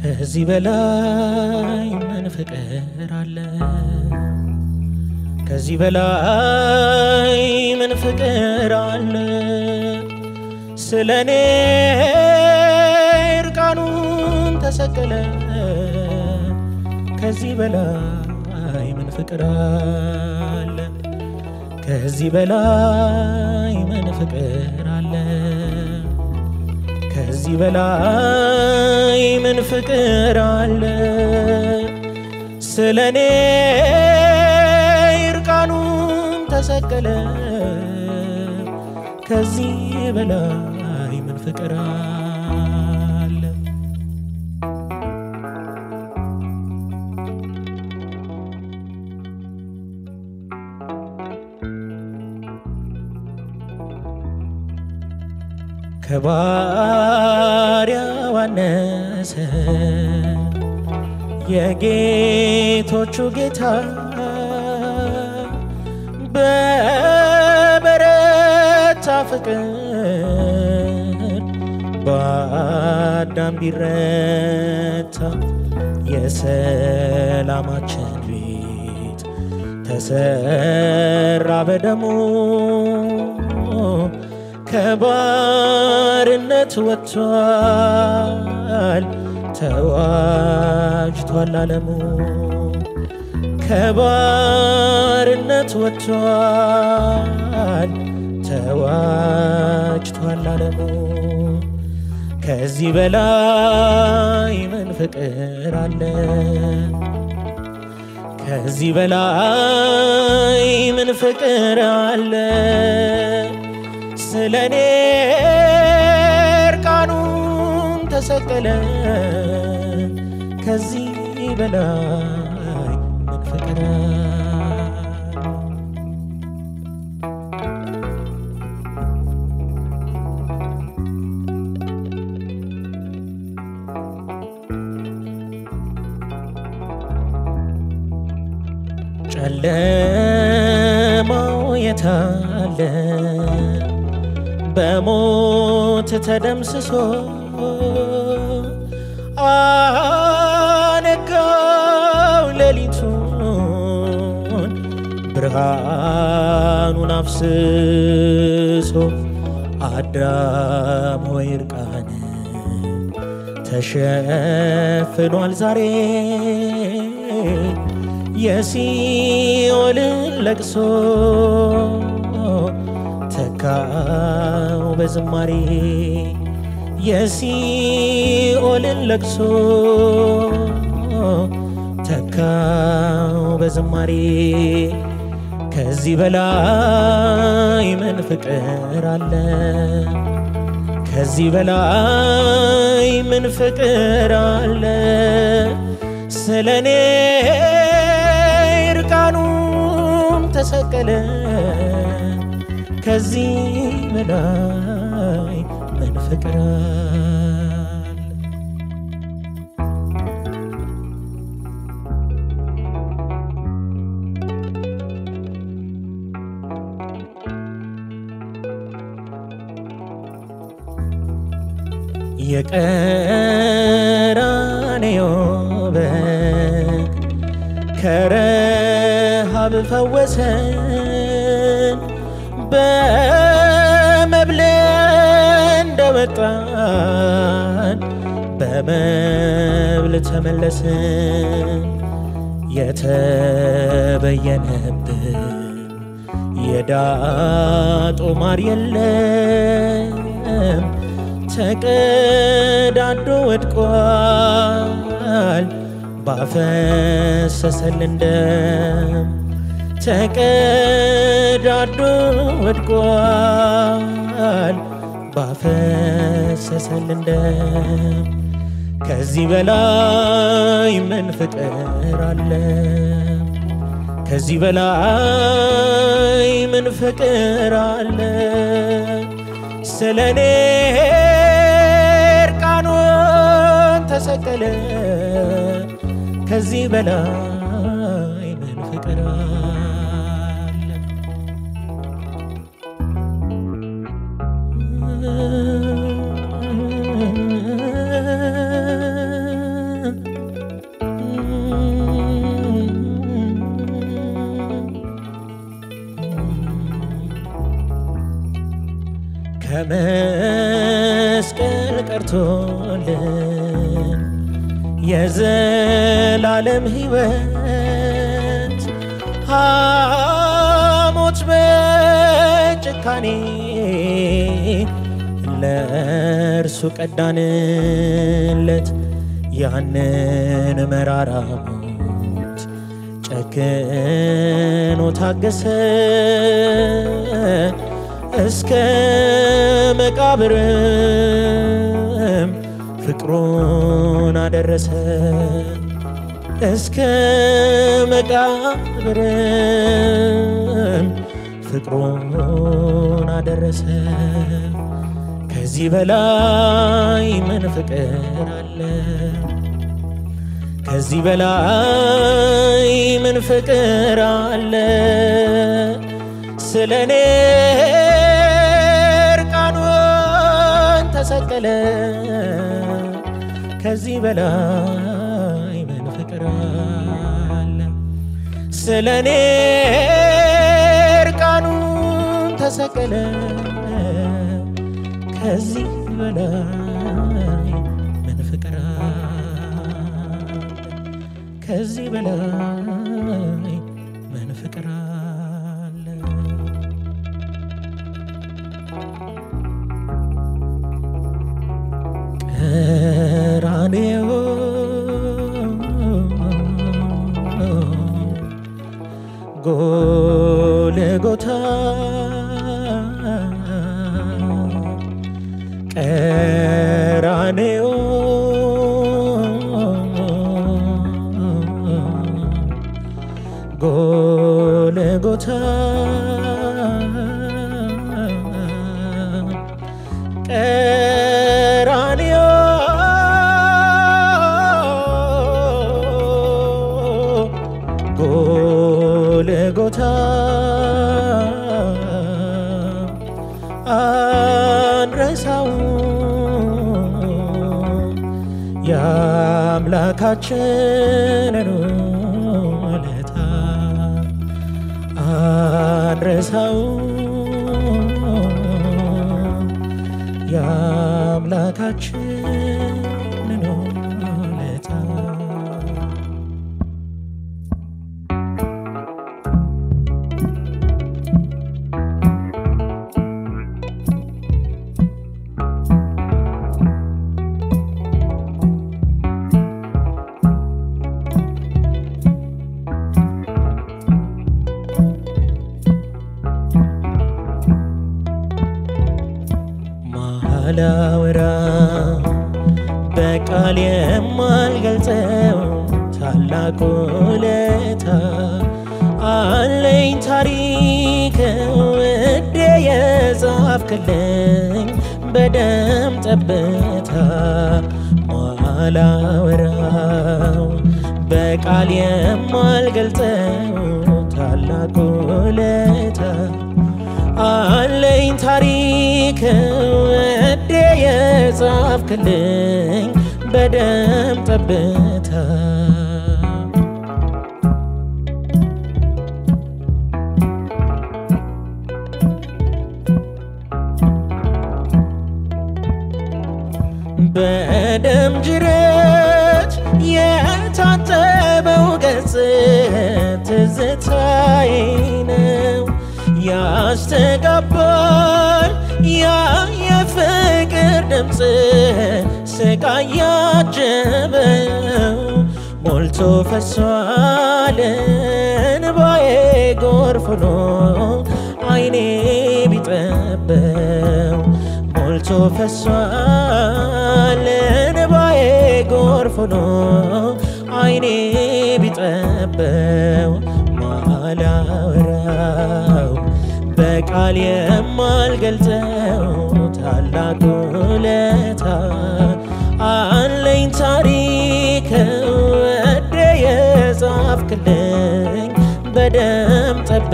ከዚህ በላይ ምን ፍቅር አለ? ከዚህ በላይ ምን ፍቅር አለ? ስለ እኔ እርቃኑን ተሰቀለ። ከዚህ በላይ ምን ፍቅር አለ? ከዚህ በላይ ምን ፍቅር አለ? ከዚህ በላይ ምን ፍቅር አለ? ስለ እኔ እርቃኑን ተሰቀለ። ከዚህ በላይ ምን ፍቅር አለ? ከባሪያው አነሰ የጌቶቹ ጌታ በበረታ ፍቅር በአዳም ቢረታ የሰላማችን ቤት ተሰራ በደሙ ከባርነት ወጥቷል ተዋጅቷል ዓለሙ ከባርነት ወጥቷል ተዋጅቷል ዓለሙ ከዚህ በላይ ምን ፍቅር አለ? ከዚህ በላይ ምን ፍቅር አለ? ስለ እኔ እርቃኑን ተሰቀለ። ከዚህ በላይ ምን ፍቅር? ጨለማው የታለ በሞት ተደምስሶ አነጋው ሌሊቱን ብርሃኑን አፍስሶ አዳም ሆይ እርቃን ተሸፍኗል ዛሬ የሲኦልን ለቅሶ ተካው በዝማሬ የሲኦልን ለቅሶ ተካው በዝማሬ ከዚህ በላይ ምን ፍቅር አለ? ከዚህ በላይ ምን ፍቅር አለ? ስለ እኔ እርቃኑን ተሰቀለ። ከዚህ በላይ ምን ፍቅር አለ? የቀራንዮ በግ ከረሃብ ፈወሰን በመብል እንደወጣን በመብል ተመለስን። የተበየነብን የዳጦ ማር የለም። ተቀዳዶ ወድቋል ባፈሰሰልን ደም ተቀዳዶ ወድቋል ባፈሰሰልን ደም ከዚህ በላይ ምን ፍቅር አለ? ከዚህ በላይ ምን ፍቅር አለ? ስለ እኔ እርቃኑን ተሰቀለ። ከዚህ በላይ ከመስቀል ቀርቶልን የዘላለም ሕይወት ሐሞት በጭካኔ ለእርሱ ቀዳንለት ያንን መራራ ሞት ጨክኖ ታገሰ እስከ መቃብርም ፍቅሩን አደረሰ እስከ መቃብርም ፍቅሩን አደረሰ። ከዚህ በላይ ምን ፍቅር አለ? ከዚህ በላይ ምን ፍቅር አለ? ስለ ተሰቀለ። ከዚህ በላይ ምን ፍቅር አለ? ስለ እኔ እርቃኑን ተሰቀለ። ከዚህ በላይ ምን ፍቅር አለ? ከዚህ በላይ ጎልጎታ ቀራንዮ ጎልጎታ አንረሳው የአምላካችንን አንረሳው የአምላካችንን ማላወራ በቃል የማልገልጸው ታላቅ ውለታ አለኝ ታሪክ ውዴ የጻፍክልኝ በደም ጠብታ ማላወራው በቃል የማልገልጸው ታላቅ ውለታ አለኝ ታሪክ የጻፍክልኝ በደም ጠብታ በደም ጅረት የታጠበው ገጽ ትዝታዬ ነው። ያስተጋባል ያ የፍቅር ድምፅ ስቃይ ያጀበው ሞልቶ ፈሷል እንባዬ ጎርፍ አይኔ ቢጠበው ሞልቶ ፈሷል እንባዬ ጎርፍ አይኔ ቢጠበው ማላወራው በቃል የማልገልጸው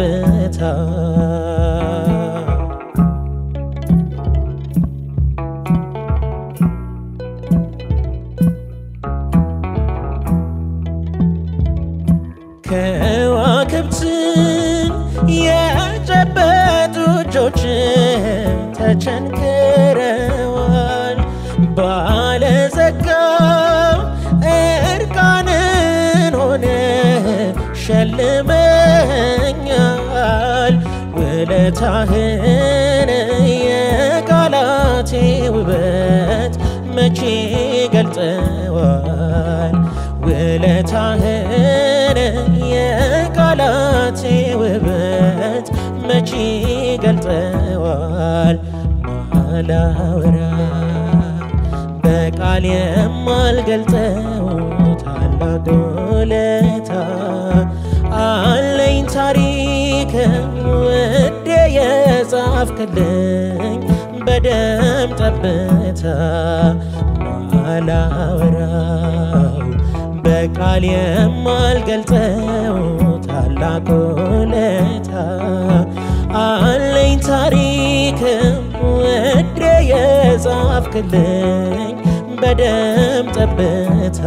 ጠብታ ከዋክብትን የጨበጡ እጆች ተቸንክረዋል። ባለጸጋ እርቃንን ሆነ ሸልመኛል። ውለታህን የቃላቴ ውበት መቼ ገልጠዋል። ውለታህን የቃላቴ ውበት መቼ ገልጠዋል። ማላወራ በቃል የማልገልጠው ታላቅ ውለታ አለኝ ታሪክ ውዴ የጻፍክልኝ? በደም ጠብታ ማላወራው በቃል የማልገልጠው ታላቅ ውለታ አለኝ ታሪክ ውዴ የጻፍክልኝ? በደም ጠብታ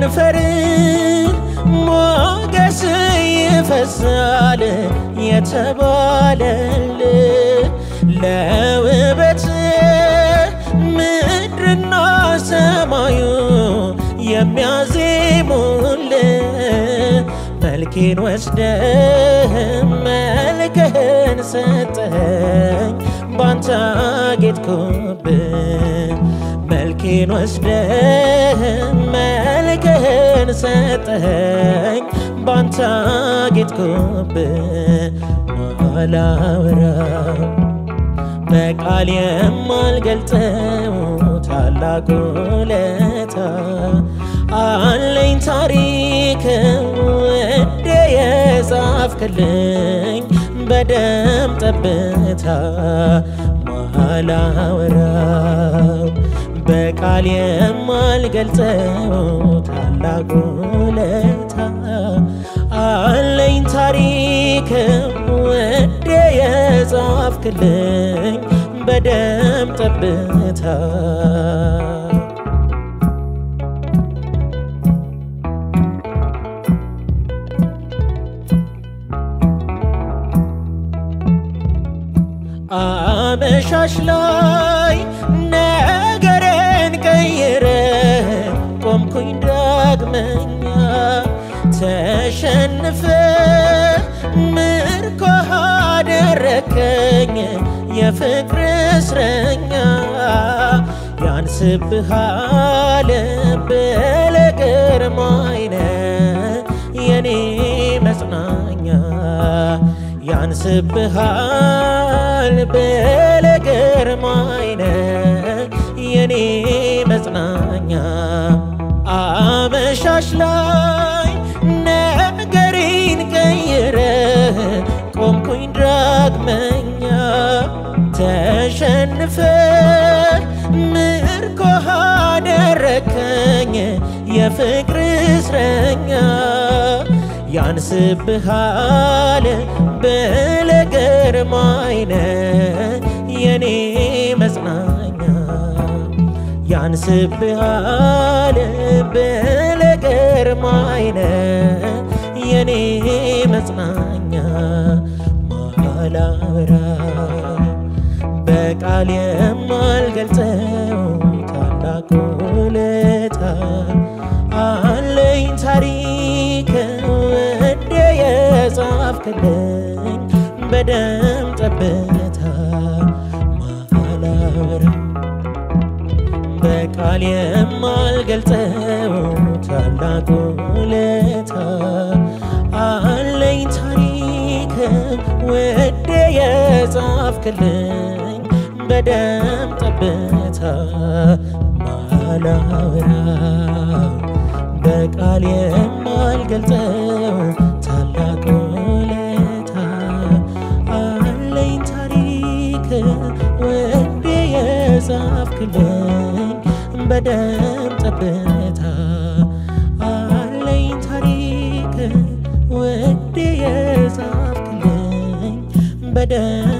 ከከንፈር ሞገስ ይፈሳል የተባለል ለውበት ምድርና ሰማዩ የሚያዜሙል መልኬን ወስደህ መልክህን ሰጠኝ ባንተ ጌጥኩብህ መልኬን ወስደህ መልክህን ሰጠኝ ባንተ ጌጥኩብህ ማላወራው በቃል የማልገልጠው ታላቅ ውለታ አለኝ ታሪክ ውዴ የጻፍክልኝ። በደም ጠብታ ማላወራው በቃል የማልገልጸው ታላቅ ውለታ አለኝ ታሪክ ውዴ የጻፍክልኝ በደም ጠብታ። አመሻሽ ላይ የፍቅር እስረኛ ያንስብሃል በለግርማይነ የኔ መጽናኛ ያንስብሃል በለግርማይነ የኔ መጽናኛ አመሻሽ ላይ ነገሬን ቀይረ ያንስብሃል በለግርማይነ የኔ መጽናኛ። ያንስብሃል በለግርማይነ የኔ መጽናኛ። ማላወራ በቃል የማልገልጸው የጻፍክልኝ በደም ጠብታ ማላወራ በቃል የማልገልጸው ታላቅ ውለታ አለኝ ታሪክ ውዴ የጻፍክልኝ በደም ጠብታ ማላወራው በቃል የማልገልጸው የጻፍክልኝ በደም ጠብታ አለኝ ታሪክ ውዴ የጻፍክልኝ በደም